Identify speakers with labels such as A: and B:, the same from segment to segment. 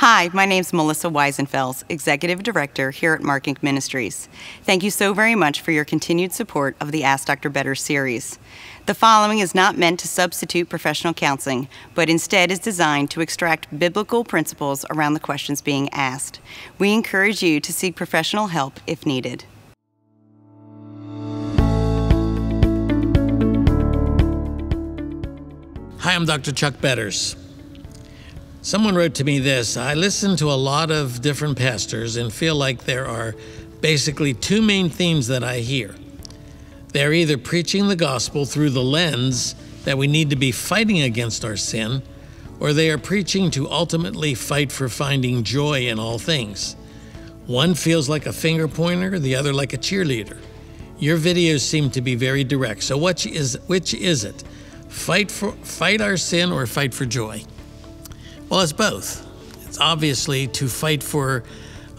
A: Hi, my name is Melissa Weisenfels, Executive Director here at Mark Inc. Ministries. Thank you so very much for your continued support of the Ask Dr. Betters series. The following is not meant to substitute professional counseling, but instead is designed to extract biblical principles around the questions being asked. We encourage you to seek professional help if needed.
B: Hi, I'm Dr. Chuck Betters. Someone wrote to me this I listen to a lot of different pastors and feel like there are basically two main themes that I hear. They're either preaching the gospel through the lens that we need to be fighting against our sin, or they are preaching to ultimately fight for finding joy in all things. One feels like a finger pointer, the other like a cheerleader. Your videos seem to be very direct. So which is which is it? Fight for fight our sin or fight for joy? Well, it's both. It's obviously to fight for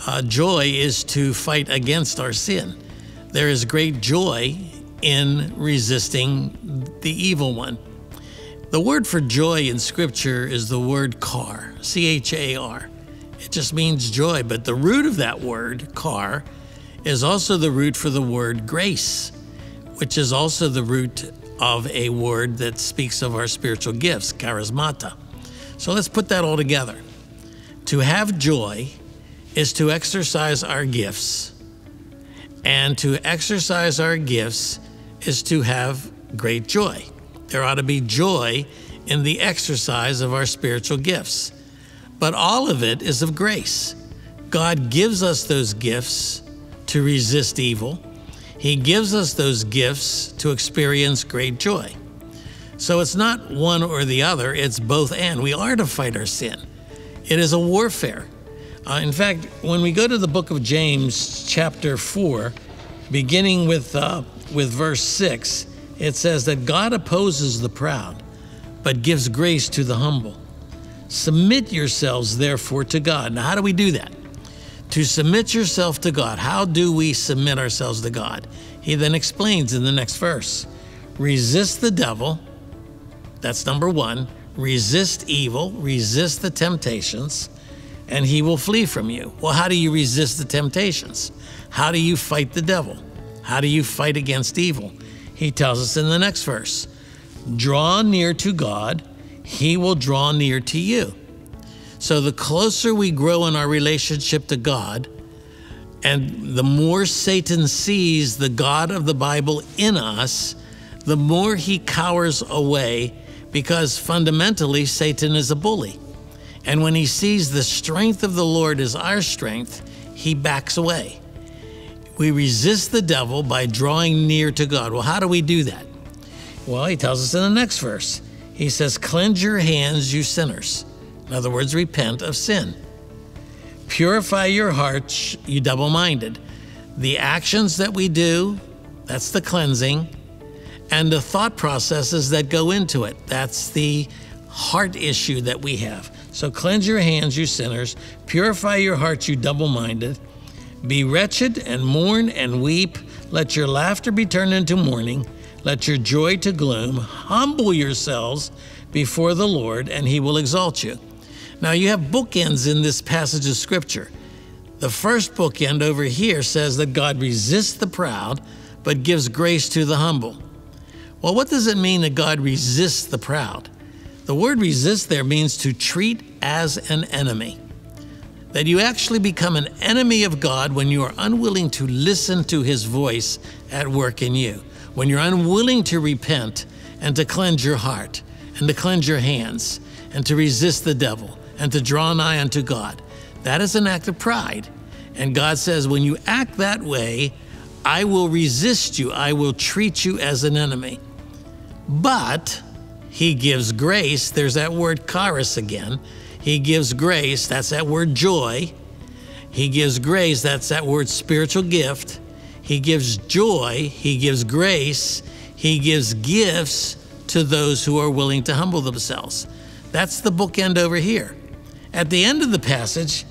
B: uh, joy is to fight against our sin. There is great joy in resisting the evil one. The word for joy in Scripture is the word char, C H A R. It just means joy, but the root of that word, char, is also the root for the word grace, which is also the root of a word that speaks of our spiritual gifts, charismata. So let's put that all together. To have joy is to exercise our gifts, and to exercise our gifts is to have great joy. There ought to be joy in the exercise of our spiritual gifts. But all of it is of grace. God gives us those gifts to resist evil. He gives us those gifts to experience great joy. So it's not one or the other, it's both and. We are to fight our sin. It is a warfare. Uh, in fact, when we go to the book of James, chapter 4, beginning with, uh, with verse 6, it says that God opposes the proud, but gives grace to the humble. Submit yourselves, therefore, to God. Now, how do we do that? To submit yourself to God. How do we submit ourselves to God? He then explains in the next verse resist the devil. That's number one. Resist evil, resist the temptations, and he will flee from you. Well, how do you resist the temptations? How do you fight the devil? How do you fight against evil? He tells us in the next verse draw near to God he will draw near to you. So the closer we grow in our relationship to God, and the more Satan sees the God of the Bible in us, the more he cowers away because fundamentally Satan is a bully. And when he sees the strength of the Lord as our strength, he backs away. We resist the devil by drawing near to God. Well, how do we do that? Well, he tells us in the next verse he says, Cleanse your hands, you sinners. In other words, repent of sin. Purify your hearts, you double minded. The actions that we do, that's the cleansing, and the thought processes that go into it, that's the heart issue that we have. So cleanse your hands, you sinners. Purify your hearts, you double minded. Be wretched and mourn and weep. Let your laughter be turned into mourning let your joy to gloom. Humble yourselves before the Lord, and he will exalt you. Now, you have bookends in this passage of Scripture. The first bookend over here says that God resists the proud, but gives grace to the humble. Well, what does it mean that God resists the proud? The word resist there means to treat as an enemy. That you actually become an enemy of God when you are unwilling to listen to his voice at work in you when you're unwilling to repent and to cleanse your heart and to cleanse your hands and to resist the devil and to draw nigh unto God, that is an act of pride. And God says, when you act that way, I will resist you, I will treat you as an enemy. But he gives grace. There's that word charis again. He gives grace. That's that word joy. He gives grace. That's that word spiritual gift. He gives joy, He gives grace, He gives gifts to those who are willing to humble themselves. That's the bookend over here. At the end of the passage,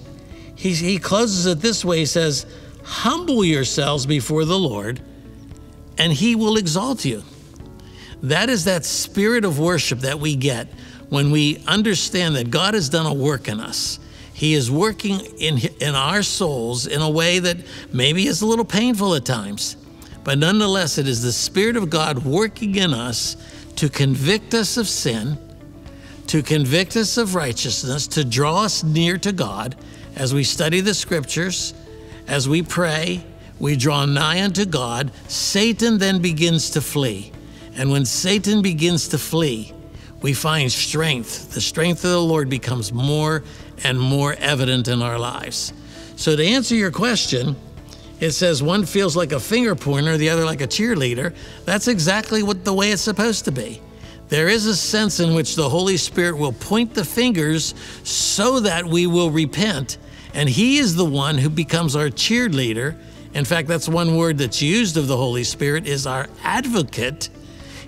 B: he, he closes it this way He says, Humble yourselves before the Lord, and He will exalt you. That is that spirit of worship that we get when we understand that God has done a work in us. He is working in, in our souls in a way that maybe is a little painful at times. But nonetheless, it is the Spirit of God working in us to convict us of sin, to convict us of righteousness, to draw us near to God as we study the scriptures, as we pray, we draw nigh unto God. Satan then begins to flee. And when Satan begins to flee, we find strength. The strength of the Lord becomes more and more evident in our lives. So, to answer your question, it says one feels like a finger pointer, the other like a cheerleader. That's exactly what the way it's supposed to be. There is a sense in which the Holy Spirit will point the fingers so that we will repent, and He is the one who becomes our cheerleader. In fact, that's one word that's used of the Holy Spirit is our advocate.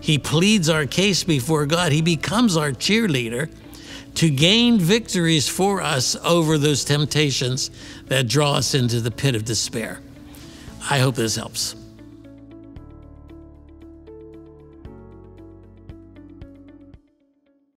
B: He pleads our case before God. He becomes our cheerleader to gain victories for us over those temptations that draw us into the pit of despair. I hope this helps.